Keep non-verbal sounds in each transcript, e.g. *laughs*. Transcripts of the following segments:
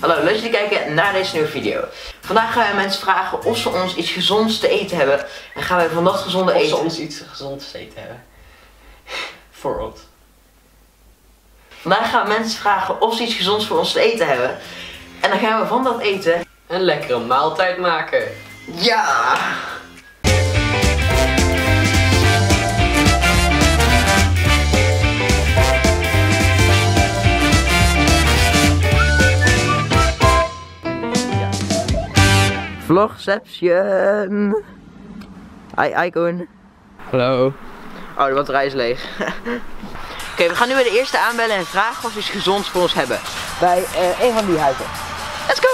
Hallo, leuk dat jullie kijken naar deze nieuwe video. Vandaag gaan wij mensen vragen of ze ons iets gezonds te eten hebben. En gaan wij van dat gezonde Of eten... ze ons iets gezonds te eten hebben. *laughs* Voor ons. Vandaag gaan we mensen vragen of ze iets gezonds voor ons te eten hebben. En dan gaan we van dat eten... Een lekkere maaltijd maken. Ja! Vlogception! Hi, Icon. Hallo. Oh, de batterij is leeg. *laughs* Oké, we gaan nu bij de eerste aanbellen en vragen of ze iets gezonds voor ons hebben. Bij eh, een van die huizen. Let's go!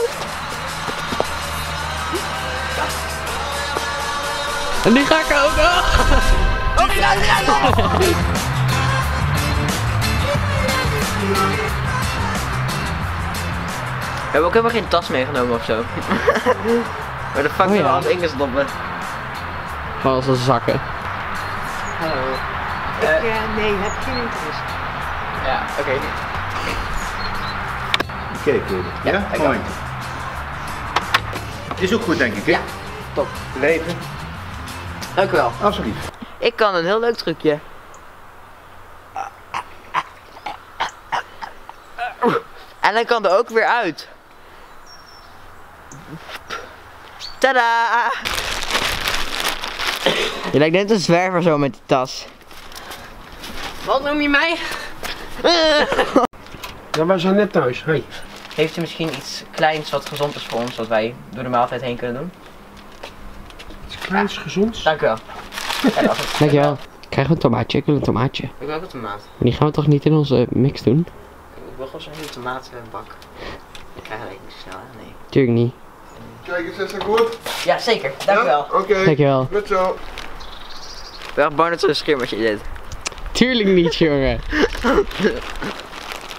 En die ga ik ook. Oh. *laughs* Oh, die gaat, die gaat! We hebben ook helemaal geen tas meegenomen of zo. *laughs* Waar de fuck Oh, oh, ja. we alles in kunnen stoppen? Van onze zakken. Hallo. Ik, eh, nee, heb geen interesse. Ja, oké. Kijk, ja? Ja, ik Mooi. Is ook goed, denk ik, hè? Ja. Top. Leven. Dank u wel. Alsjeblieft. Ik kan een heel leuk trucje. En hij kan er ook weer uit. Tada! Je lijkt net een zwerver zo met die tas. Wat noem je mij? Ja, wij zijn net thuis. Hey. Heeft u misschien iets kleins wat gezond is voor ons, wat wij door de maaltijd heen kunnen doen? Iets kleins, gezonds. Dank u wel. En als het- Dankjewel. Krijgen we een tomaatje? Ik wil een tomaatje. Ik wil ook een tomaat. Maar die gaan we toch niet in onze mix doen? Ik wil gewoon zo'n hele tomatenbak. Ik krijg het niet zo snel, hè? Nee. Tuurlijk niet. Kijk eens, is dat goed? Ja, zeker. Dank u wel. Oké. Dankjewel. Goed zo. Dat ze een schermetje dit. Tuurlijk niet, jongen.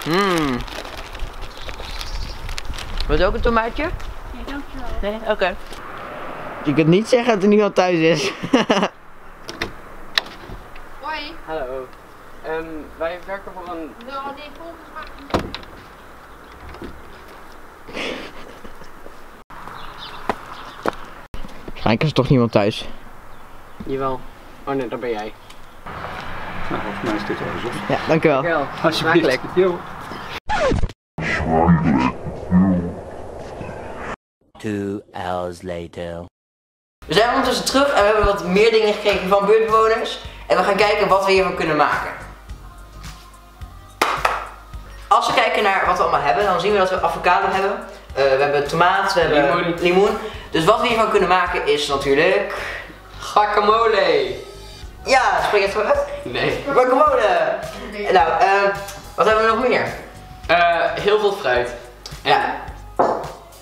Mmm. Wil je ook een tomaatje? Nee, dankjewel. Nee? Oké. Je kunt niet zeggen dat er niemand thuis is. Hoi. Hallo. Ehm, wij werken voor een. Nou, nee, volgens mij. Waarschijnlijk is er toch niemand thuis. Jawel. Oh nee, dat ben jij. Nou, volgens mij is dit wel gezond. Ja, dankjewel. Dankjewel. Smakelijk. Jo. Two hours later. We zijn ondertussen terug en we hebben wat meer dingen gekregen van buurtbewoners. En we gaan kijken wat we hiervan kunnen maken. Als we kijken naar wat we allemaal hebben, dan zien we dat we avocado hebben. Eh, we hebben tomaat, we hebben Limoen. limoen. Dus wat we hiervan kunnen maken is natuurlijk... Guacamole. Ja, spreek het goed uit? Nee. Guacamole! Nou, eh, wat hebben we nog meer? Eh, heel veel fruit. En, Ja.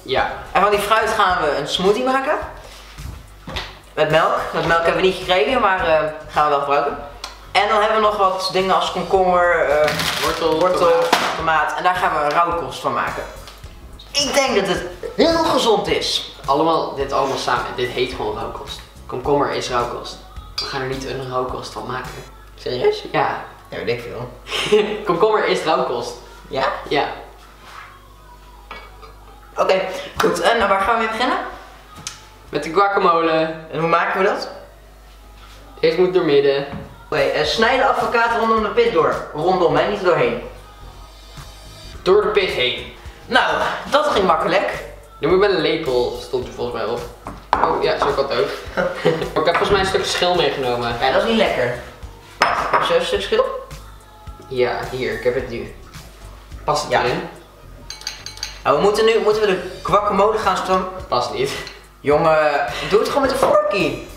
Ja. En van die fruit gaan we een smoothie maken. Met melk. Met melk hebben we niet gekregen, maar eh, gaan we wel gebruiken. En dan hebben we nog wat dingen als komkommer, Wortel. wortel, tomaat. tomaat. En daar gaan we rauwkost van maken. Ik denk dat het heel gezond is. Allemaal, dit allemaal samen. Dit heet gewoon rauwkost. Komkommer is rauwkost. We gaan er niet een rauwkost van maken. Serieus? Ja. Ja, weet ik veel. *laughs* Komkommer is rauwkost. Ja? Ja. Oké, goed. En waar gaan we mee beginnen? Met de guacamole. En hoe maken we dat? Eerst moet door midden. Oké, eh, snij de avocado rondom de pit door. Rondom, hè? Niet doorheen. Door de pit heen. Nou, dat ging makkelijk. Dan moet met een lepel, stond er volgens mij op. Oh ja, zo kan het ook. Maar ik heb volgens mij een stuk schil meegenomen. Ja, dat is niet lekker. Heb je zo'n stuk schil? Ja, hier, ik heb het nu. Past het Ja. erin? Nou, we moeten nu moeten we de guacamole gaan staan. Past niet. Jongen, doe het gewoon met een forkie.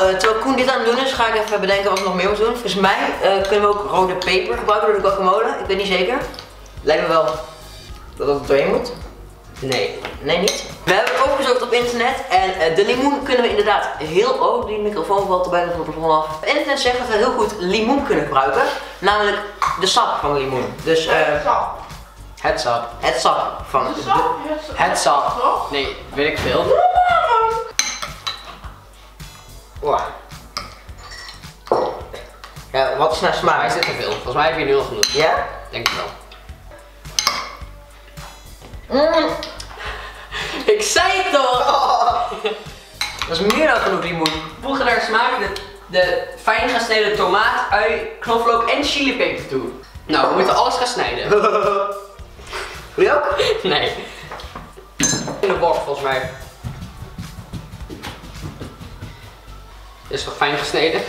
Nou, terwijl Koen dit aan het doen is, ga ik even bedenken wat we nog meer moeten doen. Volgens mij eh, kunnen we ook rode peper gebruiken door de guacamole. Ik weet niet zeker. Lijkt me wel dat dat er doorheen moet. Nee. Nee, niet. We hebben het opgezocht op internet en eh, de limoen kunnen we inderdaad heel... Oh, die microfoon valt er bijna van de grond af. Op internet zegt dat we heel goed limoen kunnen gebruiken. Namelijk de sap van de limoen. Dus eh, Het sap. het sap van de... Het sap. Nee, weet ik veel. Wow. Ja, wat is naar Maar smaak? is dit te veel? Volgens mij heb je nu al genoeg. Ja? Denk ik wel. Mm. *laughs* Ik zei het toch! *laughs* Dat is meer dan genoeg limoen. Voegen daar smaak de, de fijn gesneden tomaat, ui, knoflook en chilipeper toe. Nou, we moeten alles gaan snijden. *laughs* Wil je ook? Nee. In de bok volgens mij. Is toch fijn gesneden?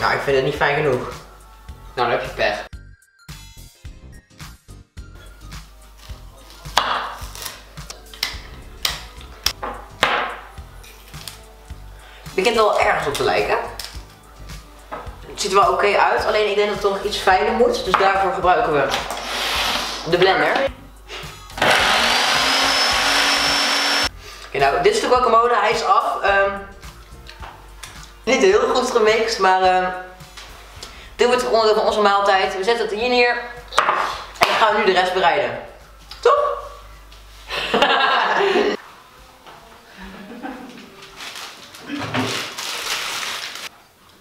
Nou, ik vind het niet fijn genoeg. Nou, dan heb je pech. Het begint wel ergens op te lijken. Het ziet er wel oké uit, alleen ik denk dat het toch nog iets fijner moet. Dus daarvoor gebruiken we de blender. Oké, nou, dit stuk guacamole, hij is af. Ehm, niet heel goed gemixt, maar ehm, dit wordt het onderdeel van onze maaltijd. We zetten het hier neer en dan gaan we nu de rest bereiden. Toch? *laughs*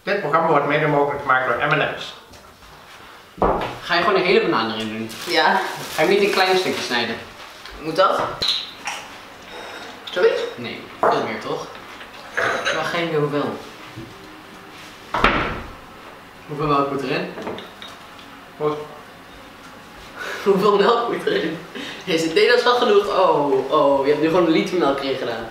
Dit programma wordt mede mogelijk gemaakt door M&M's. Ga je gewoon een hele banaan erin doen? Ja. Ga je niet in kleine stukjes snijden? Moet dat? Zoiets? Nee, veel meer toch? Ik heb geen idee hoeveel. Hoeveel melk moet erin? Goed. *laughs* Hoeveel melk moet erin? Is het, nee, dat is wel genoeg. Oh, oh, je hebt nu gewoon een liter melk erin gedaan.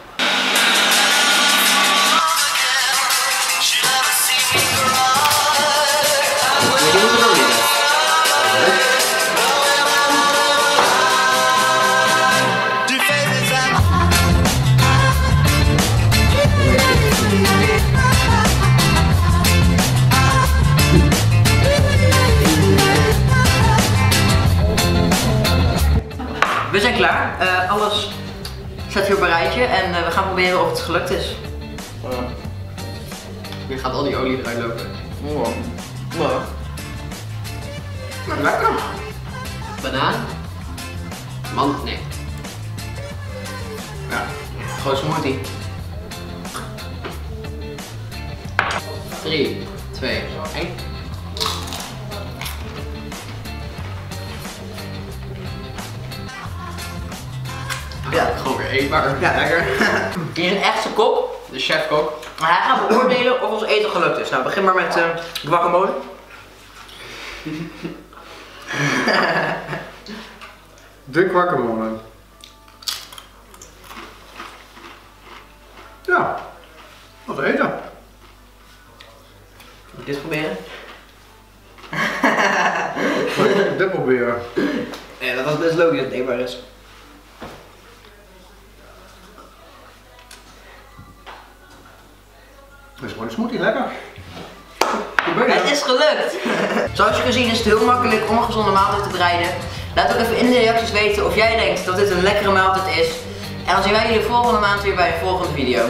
Klaar. Eh, alles staat hier op een rijtje en eh, we gaan proberen of het gelukt is. Nu gaat al die olie eruit lopen. Lekker. Banaan? Man, nee. Ja, gewoon smoothie. 3, 2, 1. Eetbaar. Ja, lekker. *laughs* Hier is een echte kop. De chef kok. Hij gaat beoordelen of ons eten gelukt is. Nou, begin maar met eh guacamole. *laughs* De guacamole. Ja, wat eten. Moet ik dit proberen? Dit proberen. *laughs* Ja, dat was best logisch dat het eetbaar is. Gewoon een smoothie, lekker. Het is gelukt! Zoals je kan zien is het heel makkelijk om een gezonde maaltijd te bereiden. Laat ook even in de reacties weten of jij denkt dat dit een lekkere maaltijd is. En dan zien wij jullie volgende maand weer bij een volgende video.